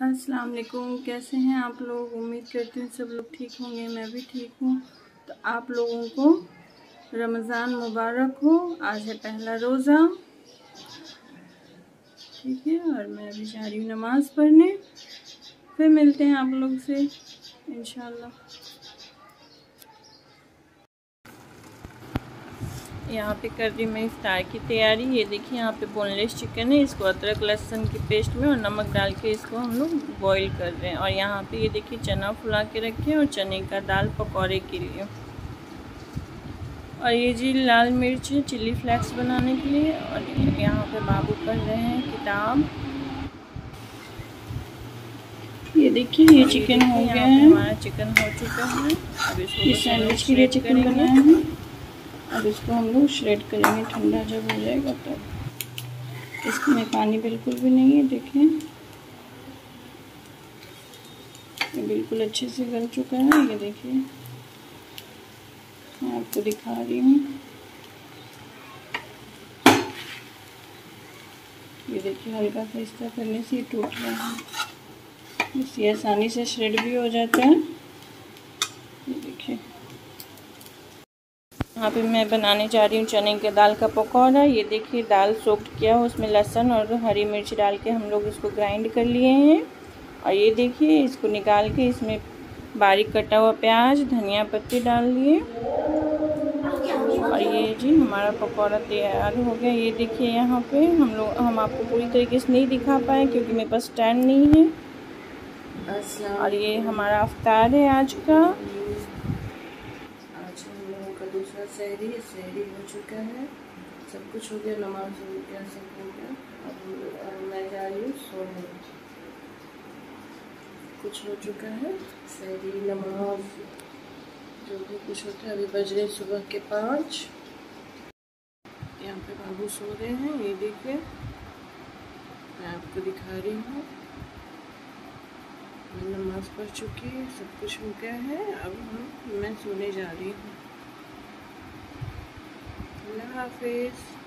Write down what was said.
अस्सलाम वालेकुम, कैसे हैं आप लोग? उम्मीद करती हूँ सब लोग ठीक होंगे, मैं भी ठीक हूँ। तो आप लोगों को रमज़ान मुबारक हो। आज है पहला रोज़ा। ठीक है, और मैं अभी जा रही हूँ नमाज़ पढ़ने। फिर मिलते हैं आप लोग से इन यहाँ पे कर रही मैं इफ्तार की तैयारी। ये देखिए यहाँ पे बोनलेस चिकन है। इसको अदरक लहसुन की पेस्ट में और नमक डाल के इसको हम लोग बॉईल कर रहे हैं। और यहाँ पे ये देखिए चना फुला के रखे हैं और चने का दाल पकौड़े के लिए। और ये जी लाल मिर्च है चिली फ्लेक्स बनाने के लिए। और यहाँ पे बाबू पढ़ रहे हैं किताब। ये देखिए ये चिकन हो गया है। हमारा चिकन हो चुका है। अब इसको सैंडविच के लिए चिकन बनाया है। अब इसको हम लोग श्रेड करेंगे, ठंडा जब हो जाएगा तब। तो। इसमें पानी बिल्कुल भी नहीं है देखें बिल्कुल अच्छे से गल चुका है ये देखिए। मैं आपको दिखा रही हूँ। ये देखिए, हल्का सा इस तरह करने से टूट रहा है। इससे आसानी से श्रेड भी हो जाता है। यहाँ पे मैं बनाने जा रही हूँ चने के दाल का पकौड़ा। ये देखिए, दाल सोक्ड किया हो उसमें लहसुन और हरी मिर्च डाल के हम लोग इसको ग्राइंड कर लिए हैं। और ये देखिए, इसको निकाल के इसमें बारीक कटा हुआ प्याज, धनिया पत्ती डाल लिए। और ये जी, हमारा पकौड़ा तैयार हो गया। ये देखिए, यहाँ पे हम लोग, हम आपको पूरी तरीके से नहीं दिखा पाए क्योंकि मेरे पास स्टैंड नहीं है। और ये हमारा अवतार है आज का। दूसरा शहरी शहरी हो चुका है। सब कुछ हो गया, नमाज़ हो गया, सब हो गया। अब अब मैं जा रही हूँ सोने। कुछ हो चुका है, शहरी, नमाज़, जो भी कुछ होता है। अभी बज रहे सुबह के पाँच। यहाँ पे बाबू सो रहे हैं, ये देखिए। मैं आपको दिखा रही हूँ। नमाज़ पढ़ चुकी है, सब कुछ हो गया है। अब हम, मैं सोने जा रही हूँ। Love Hafiz.